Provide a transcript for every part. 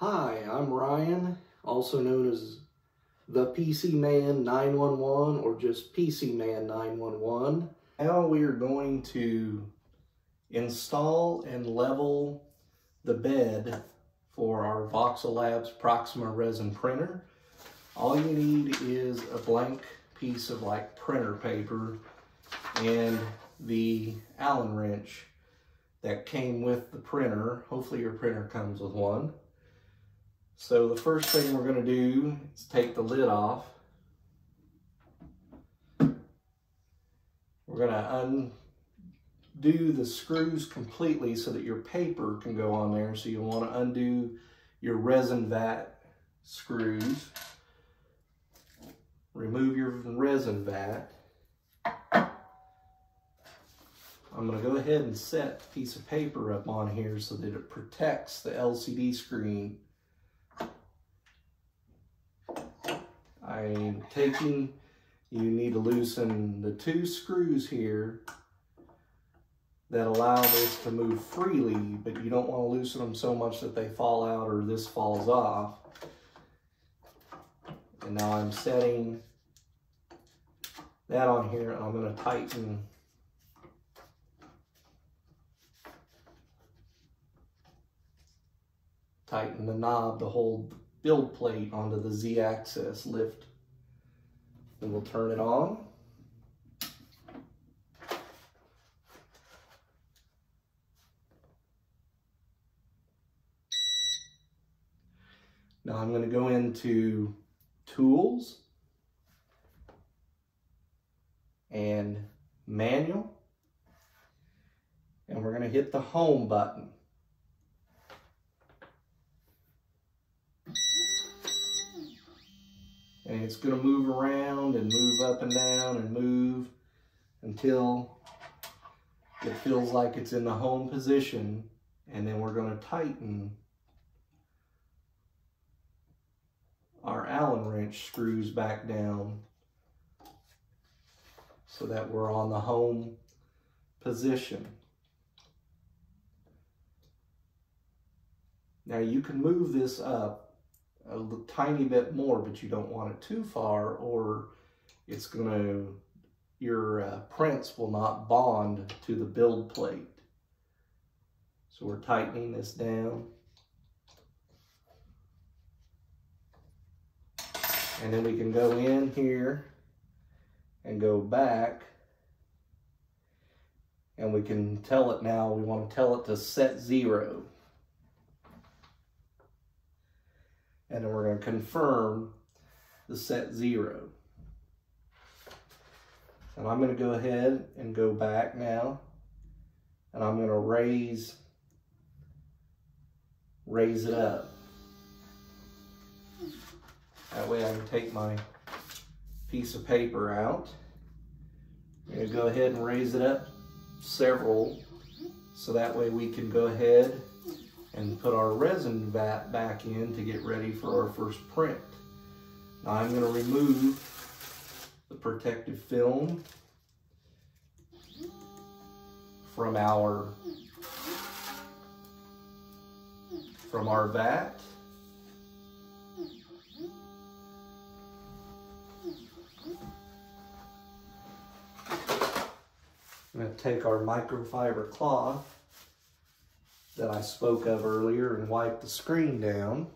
Hi, I'm Ryan, also known as the PC Man 911 or just PC Man 911. Now we are going to install and level the bed for our Voxel Labs Proxima resin printer. All you need is a blank piece of like printer paper and the Allen wrench that came with the printer. Hopefully your printer comes with one. So the first thing we're going to do is take the lid off. We're going to undo the screws completely so that your paper can go on there. So you want to undo your resin vat screws. Remove your resin vat. I'm going to go ahead and set a piece of paper up on here so that it protects the LCD screen I'm taking, you need to loosen the two screws here that allow this to move freely, but you don't want to loosen them so much that they fall out or this falls off. And now I'm setting that on here and I'm going to tighten tighten the knob to hold build plate onto the Z-axis lift. Then we'll turn it on. Now I'm going to go into Tools and Manual. And we're going to hit the Home button. It's going to move around and move up and down and move until it feels like it's in the home position and then we're going to tighten our Allen wrench screws back down so that we're on the home position. Now you can move this up a tiny bit more, but you don't want it too far or it's going to, your uh, prints will not bond to the build plate. So we're tightening this down. And then we can go in here and go back and we can tell it now, we want to tell it to set zero. And then we're going to confirm the set zero. And I'm going to go ahead and go back now and I'm going to raise raise it up. That way I can take my piece of paper out. I'm going to go ahead and raise it up several so that way we can go ahead and put our resin vat back in to get ready for our first print. Now I'm going to remove the protective film from our from our vat. I'm going to take our microfiber cloth that I spoke of earlier and wipe the screen down.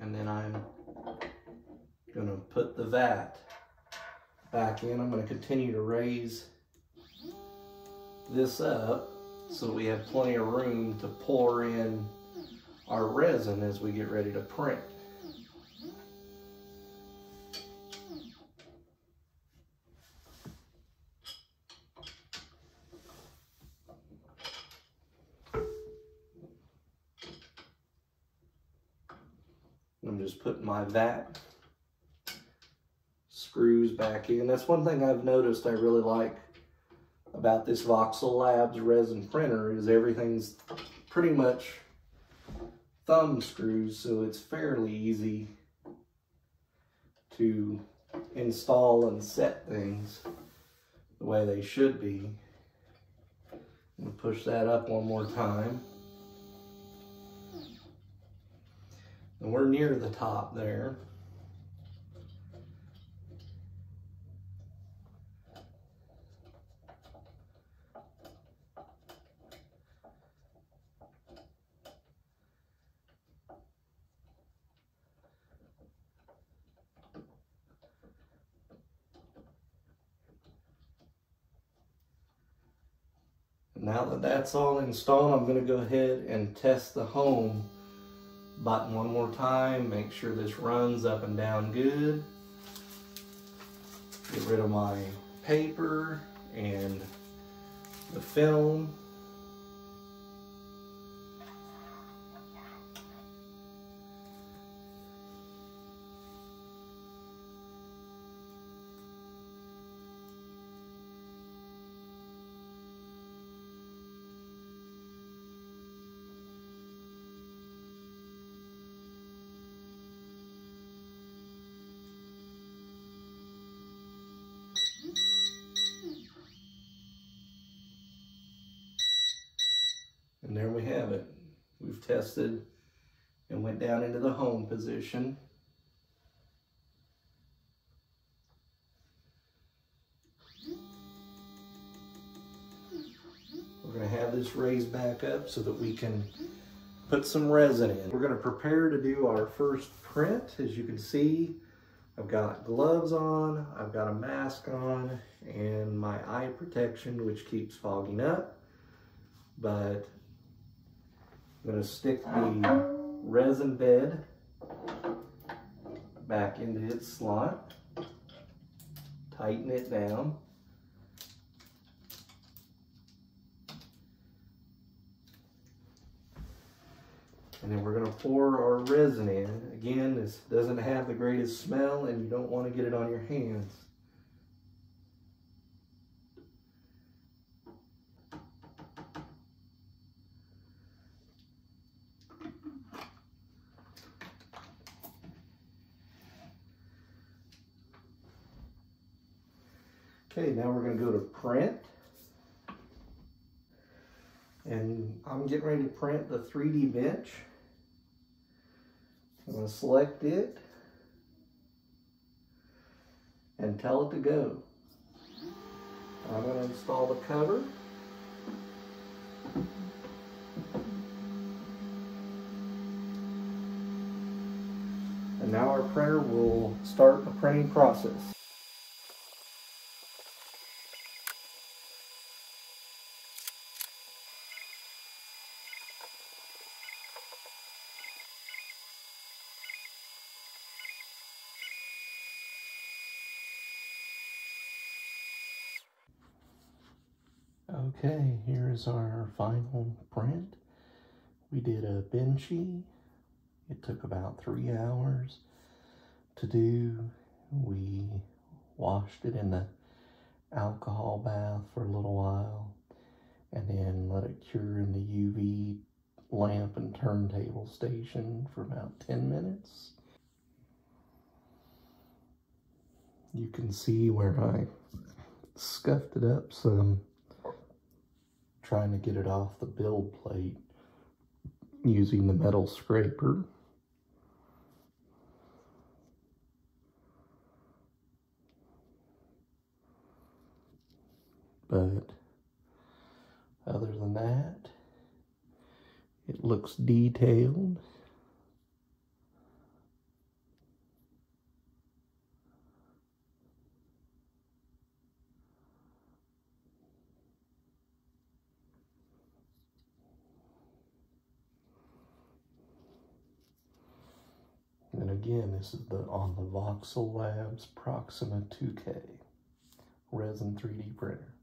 And then I'm going to put the vat back in. I'm going to continue to raise this up so we have plenty of room to pour in our resin as we get ready to print. I'm just putting my vat screws back in. That's one thing I've noticed I really like about this Voxel Labs resin printer is everything's pretty much thumb screws, so it's fairly easy to install and set things the way they should be. push that up one more time. And we're near the top there. Now that that's all installed, I'm going to go ahead and test the home button one more time. Make sure this runs up and down good. Get rid of my paper and the film. And there we have it. We've tested and went down into the home position. We're to have this raised back up so that we can put some resin in. We're going to prepare to do our first print. As you can see, I've got gloves on, I've got a mask on, and my eye protection, which keeps fogging up. But I'm going to stick the resin bed back into its slot, tighten it down. And then we're going to pour our resin in. Again, this doesn't have the greatest smell and you don't want to get it on your hands. Okay, now we're going to go to print. And I'm getting ready to print the 3D bench. I'm going to select it and tell it to go. I'm going to install the cover. And now our printer will start the printing process. Okay, here's our final print. We did a benchy. It took about three hours to do. We washed it in the alcohol bath for a little while and then let it cure in the UV lamp and turntable station for about 10 minutes. You can see where I scuffed it up some trying to get it off the build plate using the metal scraper. But other than that, it looks detailed. And again, this is the on the Voxel Labs Proxima 2K resin 3D printer.